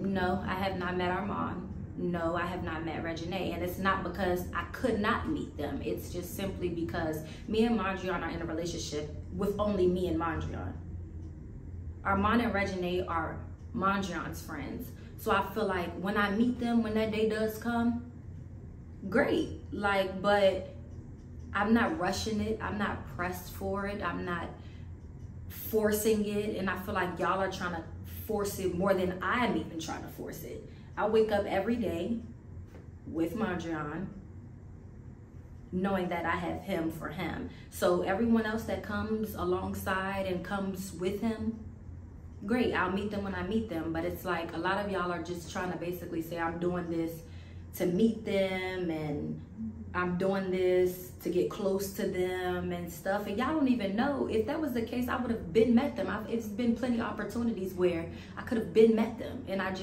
No, I have not met Armon. No, I have not met Reginae. And it's not because I could not meet them. It's just simply because me and Mondrian are in a relationship with only me and Mondrian. Armon and Reginae are Mondrian's friends. So I feel like when I meet them, when that day does come, great. Like, but I'm not rushing it. I'm not pressed for it. I'm not forcing it. And I feel like y'all are trying to force it more than I'm even trying to force it. I wake up every day with Mondrian, knowing that I have him for him. So everyone else that comes alongside and comes with him, great. I'll meet them when I meet them. But it's like a lot of y'all are just trying to basically say I'm doing this to meet them and I'm doing this to get close to them and stuff. And y'all don't even know if that was the case, I would have been met them. I've, it's been plenty of opportunities where I could have been met them and I just